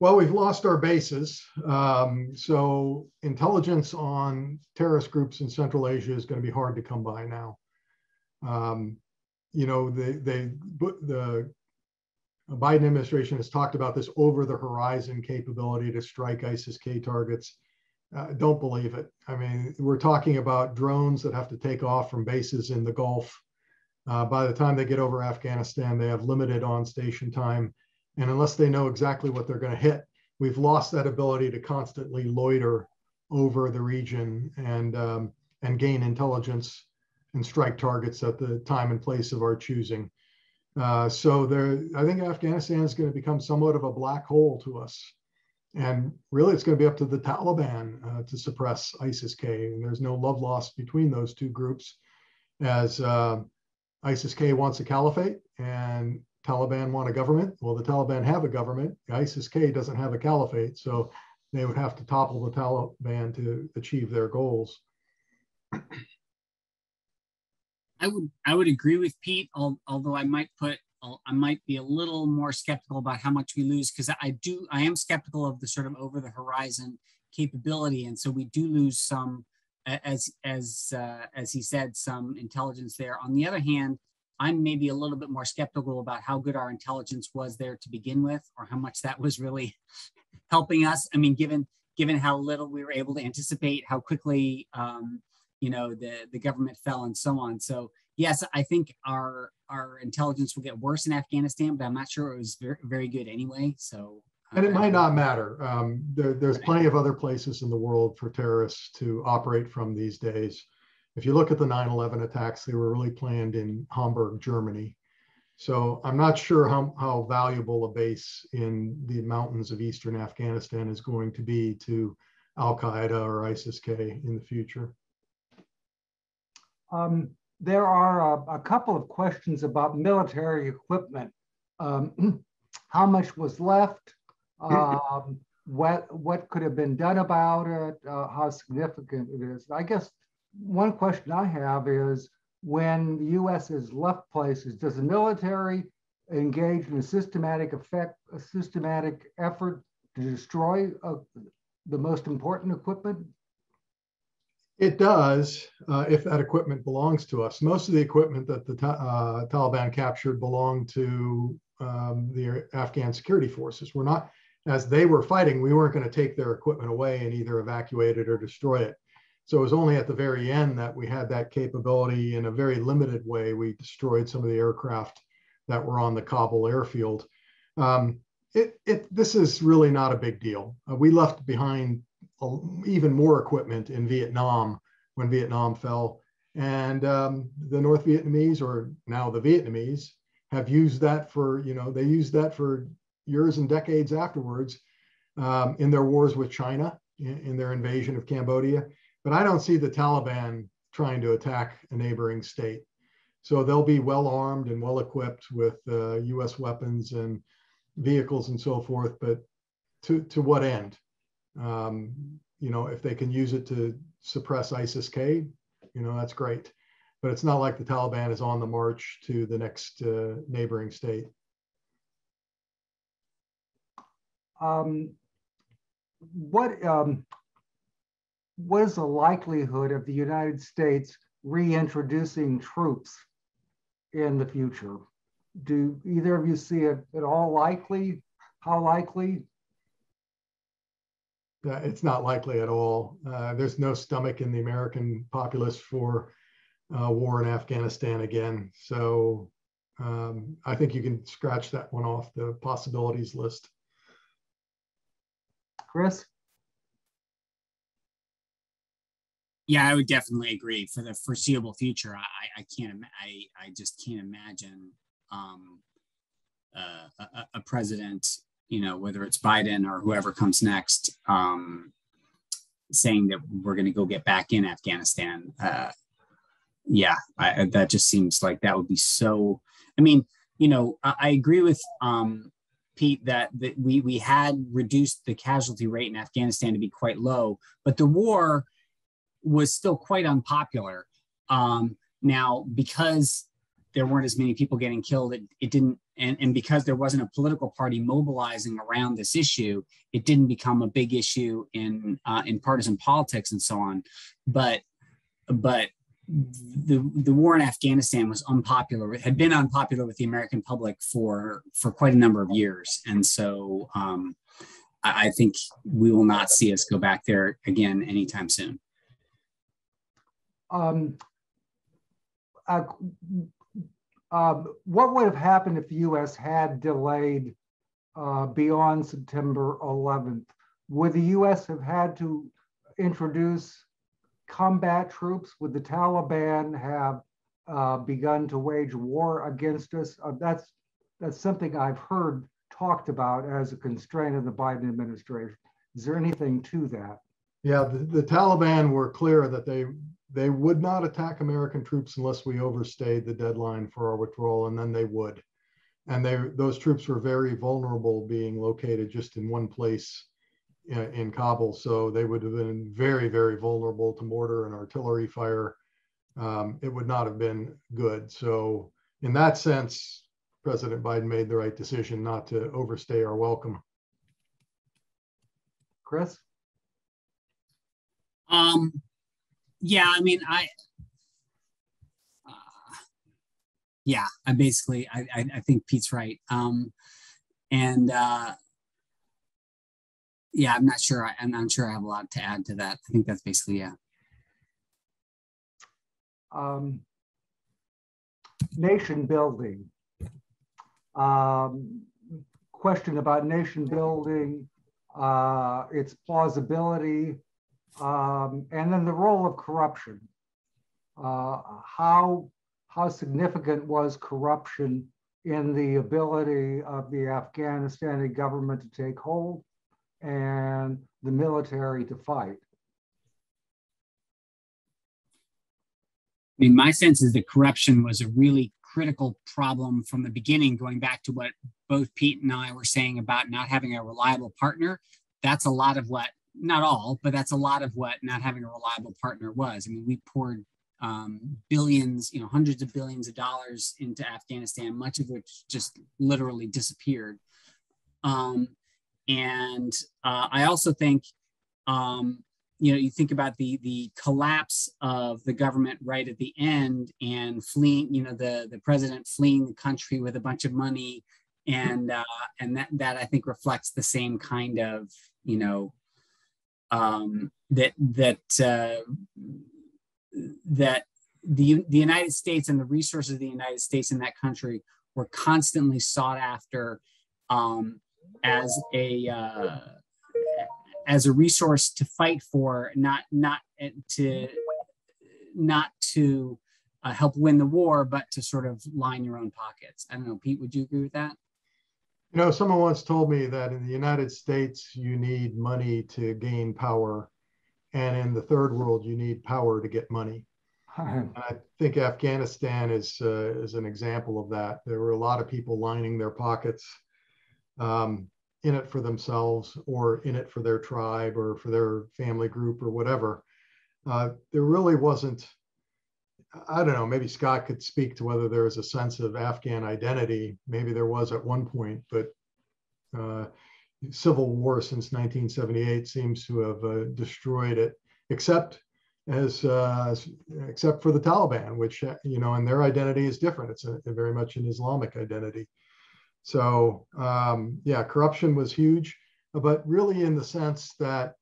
Well, we've lost our bases. Um, so intelligence on terrorist groups in Central Asia is going to be hard to come by now. Um, you know, they, they, the Biden administration has talked about this over the horizon capability to strike ISIS-K targets. Uh, don't believe it. I mean, we're talking about drones that have to take off from bases in the Gulf. Uh, by the time they get over Afghanistan, they have limited on station time and unless they know exactly what they're going to hit, we've lost that ability to constantly loiter over the region and, um, and gain intelligence and strike targets at the time and place of our choosing. Uh, so there, I think Afghanistan is going to become somewhat of a black hole to us. And really, it's going to be up to the Taliban uh, to suppress ISIS-K. And there's no love lost between those two groups, as uh, ISIS-K wants a caliphate and Taliban want a government. Well, the Taliban have a government. ISIS-K doesn't have a caliphate, so they would have to topple the Taliban to achieve their goals. I would I would agree with Pete, although I might put I might be a little more skeptical about how much we lose because I do I am skeptical of the sort of over the horizon capability, and so we do lose some as as uh, as he said some intelligence there. On the other hand, I'm maybe a little bit more skeptical about how good our intelligence was there to begin with, or how much that was really helping us. I mean, given given how little we were able to anticipate, how quickly um, you know the the government fell, and so on. So yes, I think our our intelligence will get worse in Afghanistan, but I'm not sure it was very, very good anyway. So. And it might not matter. Um, there, there's plenty of other places in the world for terrorists to operate from these days. If you look at the 9-11 attacks, they were really planned in Hamburg, Germany. So I'm not sure how, how valuable a base in the mountains of Eastern Afghanistan is going to be to Al-Qaeda or ISIS-K in the future. Um, there are a, a, couple of questions about military equipment. Um, how much was left? Um, what, what could have been done about it? Uh, how significant it is? I guess one question I have is when the U.S. is left places, does the military engage in a systematic effect, a systematic effort to destroy uh, the most important equipment? It does, uh, if that equipment belongs to us. Most of the equipment that the uh, Taliban captured belonged to um, the Afghan security forces. We're not, as they were fighting, we weren't going to take their equipment away and either evacuate it or destroy it. So it was only at the very end that we had that capability in a very limited way. We destroyed some of the aircraft that were on the Kabul airfield. Um, it, it, this is really not a big deal. Uh, we left behind a, even more equipment in Vietnam when Vietnam fell. And um, the North Vietnamese, or now the Vietnamese, have used that for, you know, they used that for years and decades afterwards um, in their wars with China, in, in their invasion of Cambodia. But I don't see the Taliban trying to attack a neighboring state. So they'll be well armed and well equipped with uh, US weapons and vehicles and so forth. But to, to what end? Um, you know, if they can use it to suppress ISIS K, you know, that's great. But it's not like the Taliban is on the march to the next uh, neighboring state. Um, what um, what is the likelihood of the United States reintroducing troops in the future? Do either of you see it at all likely? How likely? Uh, it's not likely at all. Uh, there's no stomach in the American populace for uh, war in Afghanistan again. So um, I think you can scratch that one off the possibilities list. Chris? yeah, I would definitely agree. For the foreseeable future, I, I can't, I, I just can't imagine um, uh, a, a, president, you know, whether it's Biden or whoever comes next, um, saying that we're going to go get back in Afghanistan. Uh, yeah, I, that just seems like that would be so. I mean, you know, I, I agree with um, Pete that, that we we had reduced the casualty rate in Afghanistan to be quite low, but the war was still quite unpopular. Um, now, because there weren't as many people getting killed. It, it didn't, and, and because there wasn't a political party mobilizing around this issue, it didn't become a big issue in uh, in partisan politics and so on. But but the the war in Afghanistan was unpopular. Had been unpopular with the American public for for quite a number of years, and so um, I, I think we will not see us go back there again anytime soon. Um, uh, um, what would have happened if the U.S. had delayed uh, beyond September 11th? Would the U.S. have had to introduce combat troops? Would the Taliban have uh, begun to wage war against us? Uh, that's that's something I've heard talked about as a constraint of the Biden administration. Is there anything to that? Yeah, the, the Taliban were clear that they they would not attack American troops unless we overstayed the deadline for our withdrawal, and then they would. And they those troops were very vulnerable, being located just in one place in, Kabul, so they would have been very, very vulnerable to mortar and artillery fire. Um, it would not have been good. So, in that sense, President Biden made the right decision not to overstay our welcome. Chris? Um, yeah, I mean, I, uh, yeah, I basically, I, I, I, think Pete's right. Um, and uh, yeah, I'm not sure. I, I'm not sure I have a lot to add to that. I think that's basically yeah. Um, nation building. Um, question about nation building, uh, its plausibility, um, and then the role of corruption. Uh, how, how significant was corruption in the ability of the Afghanistan government to take hold and the military to fight? I mean, my sense is that corruption was a really critical problem from the beginning, going back to what both Pete and I were saying about not having a reliable partner. That's a lot of what not all, but that's a lot of what not having a reliable partner was. I mean, we poured um, billions, you know, hundreds of billions of dollars into Afghanistan, much of which just literally disappeared. Um, and uh, I also think, um, you know, you think about the the collapse of the government right at the end and fleeing, you know, the the president fleeing the country with a bunch of money, and uh, and that that I think reflects the same kind of, you know, um, that that uh, that the the United States and the resources of the United States in that country were constantly sought after um, as a uh, as a resource to fight for, not not to not to uh, help win the war, but to sort of line your own pockets. I don't know, Pete. Would you agree with that? You know, someone once told me that in the United States, you need money to gain power. And in the third world, you need power to get money. And I think Afghanistan is, uh, is an example of that. There were a lot of people lining their pockets um, in it for themselves or in it for their tribe or for their family group or whatever. Uh, there really wasn't I don't know, maybe Scott could speak to whether there was a sense of Afghan identity. Maybe there was at one point, but uh, civil war since 1978 seems to have uh, destroyed it, except as uh, except for the Taliban, which uh, you know, and their identity is different. It's a, a very much an Islamic identity. So um, yeah, corruption was huge, but really in the sense that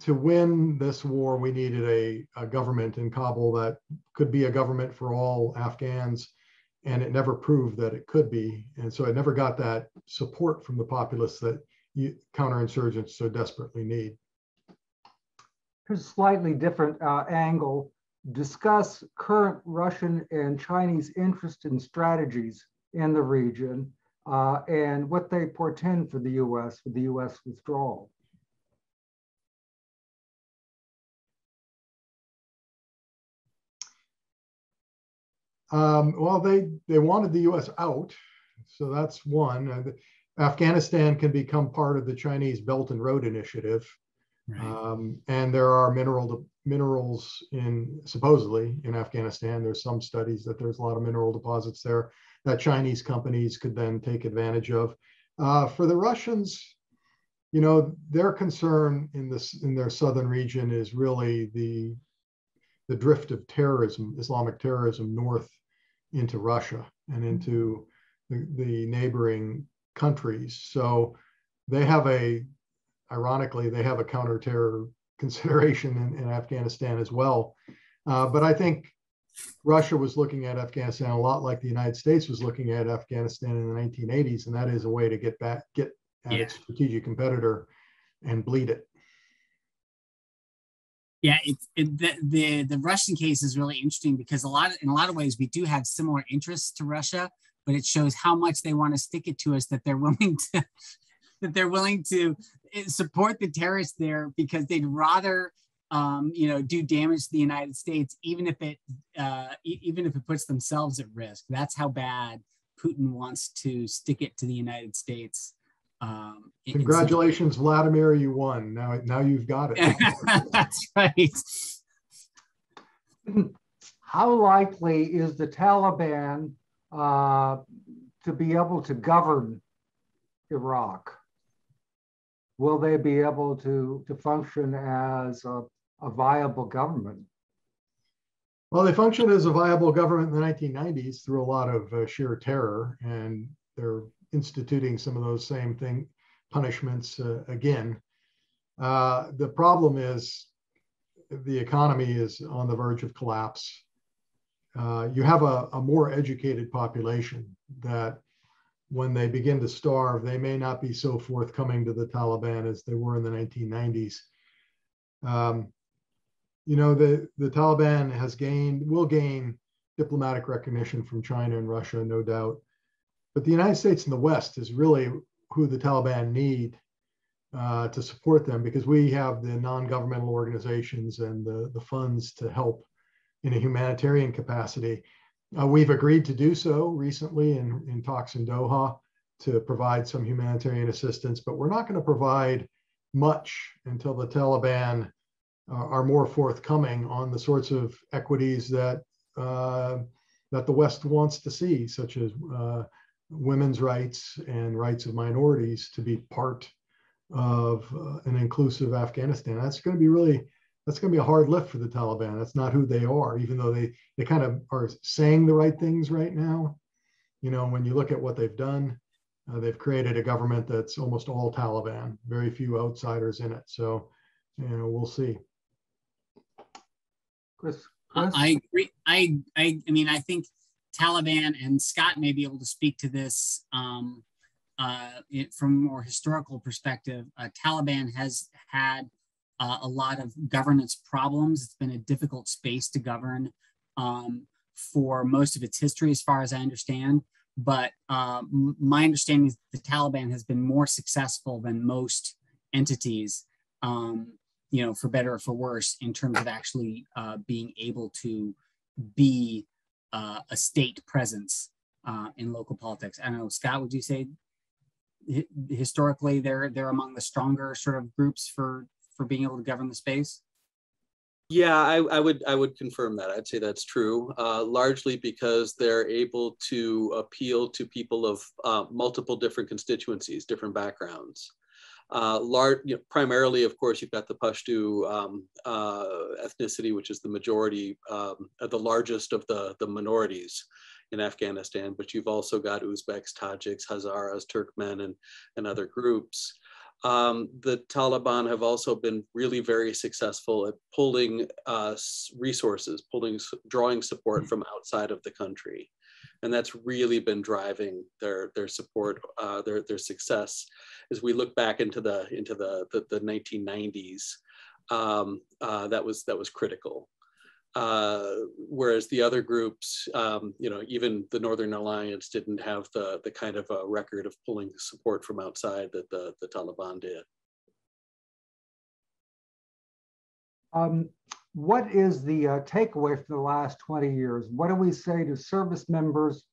to win this war, we needed a, a, government in Kabul that could be a government for all Afghans, and it never proved that it could be. And so it never got that support from the populace that you, counterinsurgents so desperately need. Here's a slightly different uh, angle. Discuss current Russian and Chinese interest and strategies in the region uh, and what they portend for the US for the US withdrawal. Um, well, they they wanted the U.S. out, so that's one. Uh, Afghanistan can become part of the Chinese Belt and Road Initiative, right. um, and there are mineral minerals in supposedly in Afghanistan. There's some studies that there's a lot of mineral deposits there that Chinese companies could then take advantage of. Uh, for the Russians, you know, their concern in this in their southern region is really the the drift of terrorism, Islamic terrorism, north into Russia and into the, the neighboring countries. So they have a, ironically, they have a counterterror consideration in, in Afghanistan as well. Uh, but I think Russia was looking at Afghanistan a lot like the United States was looking at Afghanistan in the 1980s, and that is a way to get back, get at yeah. its strategic competitor and bleed it. Yeah, it, it, the, the the Russian case is really interesting because a lot of, in a lot of ways we do have similar interests to Russia, but it shows how much they want to stick it to us that they're willing to that they're willing to eh, support the terrorists there because they'd rather um, you know do damage to the United States even if it uh, even if it puts themselves at risk. That's how bad Putin wants to stick it to the United States. Um, Congratulations, Vladimir! You won. Now, now you've got it. That's right. How likely is the Taliban uh, to be able to govern Iraq? Will they be able to, to function as a, a viable government? Well, they functioned as a viable government in the 1990s through a lot of uh, sheer terror, and they're instituting some of those same thing punishments uh, again. Uh, the problem is the economy is on the verge of collapse. Uh, you have a, a, more educated population that when they begin to starve, they may not be so forthcoming to the Taliban as they were in the 1990s. Um, you know, the, the Taliban has gained, will gain diplomatic recognition from China and Russia, no doubt. But the United States and the West is really who the Taliban need uh, to support them because we have the non-governmental organizations and the, the funds to help in a humanitarian capacity. Uh, we've agreed to do so recently in, in talks in Doha to provide some humanitarian assistance, but we're not going to provide much until the Taliban are more forthcoming on the sorts of equities that uh, that the West wants to see, such as uh, women's rights and rights of minorities to be part of uh, an inclusive Afghanistan. That's going to be really that's going to be a hard lift for the Taliban. That's not who they are, even though they they kind of are saying the right things right now. You know, when you look at what they've done, uh, they've created a government that's almost all Taliban, very few outsiders in it. So, you know, we'll see. Chris, Chris? I agree. I, I I mean, I think Taliban, and Scott may be able to speak to this um, uh, it, from a more historical perspective. Uh, Taliban has had uh, a lot of governance problems. It's been a difficult space to govern um, for most of its history, as far as I understand. But uh, my understanding is the Taliban has been more successful than most entities, um, you know, for better or for worse, in terms of actually uh, being able to be uh, a state presence uh, in local politics. I don't know, Scott, would you say historically they're they're among the stronger sort of groups for for being able to govern the space? Yeah, I, I would I would confirm that. I'd say that's true, uh, largely because they're able to appeal to people of uh, multiple different constituencies, different backgrounds. Uh, large, you know, primarily, of course, you've got the Pashto um, uh, ethnicity, which is the majority, um, the largest of the, the minorities in Afghanistan, but you've also got Uzbeks, Tajiks, Hazaras, Turkmen, and, and other groups. Um, the Taliban have also been really very successful at pulling uh, resources, pulling, drawing support from outside of the country and that's really been driving their their support, uh, their their success. As we look back into the into the the, the 1990s, um, uh, that was that was critical. Uh, whereas the other groups, um, you know, even the Northern Alliance didn't have the the kind of a record of pulling support from outside that the the Taliban did. Um, what is the uh, takeaway from the last 20 years? What do we say to service members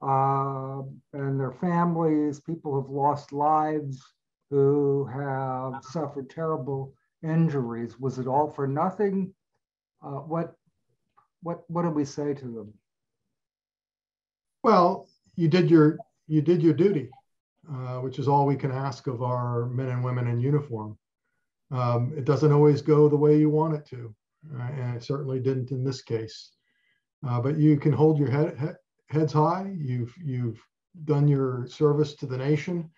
uh, and their families, people who've lost lives, who have suffered terrible injuries? Was it all for nothing? Uh, what, what, what did we say to them? Well, you did your you did your duty, uh, which is all we can ask of our men and women in uniform. Um, it doesn't always go the way you want it to, and it certainly didn't in this case. Uh, but you can hold your head, he heads high. You've you've done your service to the nation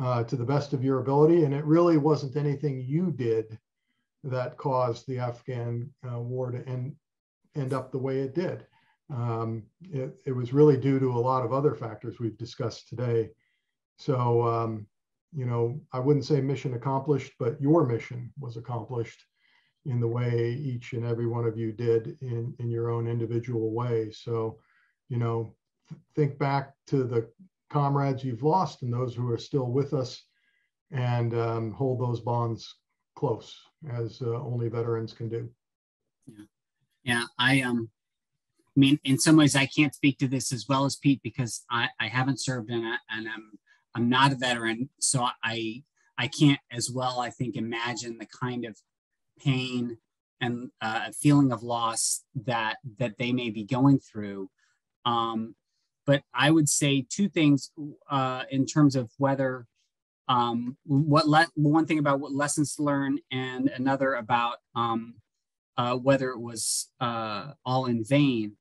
uh, to the best of your ability, and it really wasn't anything you did that caused the Afghan uh, war to end end up the way it did. Um, it, it, was really due to a lot of other factors we've discussed today. So, um, you know, I wouldn't say mission accomplished, but your mission was accomplished in the way each and every one of you did in, in your own individual way. So, you know, think back to the comrades you've lost and those who are still with us and um, hold those bonds close as uh, only veterans can do. Yeah. Yeah. I, um, I mean, in some ways, I can't speak to this as well as Pete because I, I haven't served in it and I'm I'm not a veteran, so I I can't as well. I think imagine the kind of pain and uh, feeling of loss that that they may be going through. Um, but I would say two things uh, in terms of whether um, what le- one thing about what lessons to learn and another about um, uh, whether it was uh, all in vain.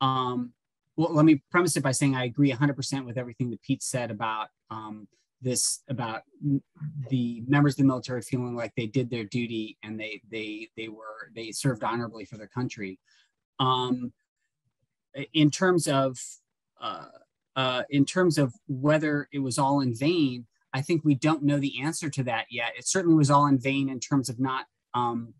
Um, well, let me premise it by saying I agree 100% with everything that Pete said about um, this, about the members of the military feeling like they did their duty and they they they were they served honorably for their country. Um, in terms of uh, uh, in terms of whether it was all in vain, I think we don't know the answer to that yet. It certainly was all in vain in terms of not um,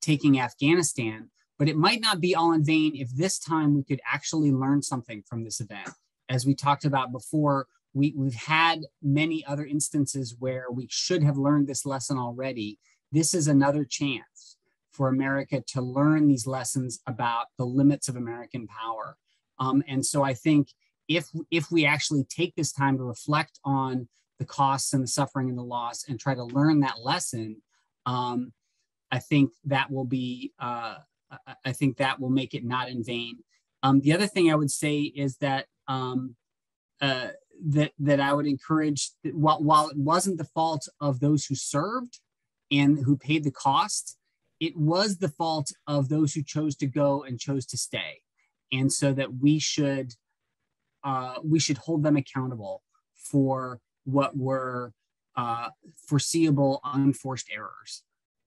taking Afghanistan, but it might not be all in vain if this time we could actually learn something from this event. As we talked about before, we, we've had many other instances where we should have learned this lesson already. This is another chance for America to learn these lessons about the limits of American power. Um, and so I think if, if we actually take this time to reflect on the costs and the suffering and the loss and try to learn that lesson, um, I think that will be uh, I think that will make it not in vain. Um, the other thing I would say is that um, uh, that that I would encourage while, while it wasn't the fault of those who served and who paid the cost, it was the fault of those who chose to go and chose to stay, and so that we should uh, we should hold them accountable for what were uh, foreseeable unforced errors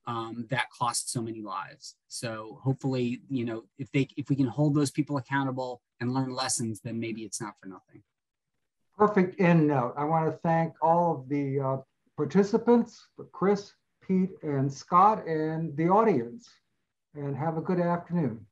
um, that cost so many lives. So hopefully, you know, if they if we can hold those people accountable and learn lessons, then maybe it's not for nothing. Perfect end note. I want to thank all of the uh, participants, Chris, Pete, and Scott, and the audience. And have a good afternoon.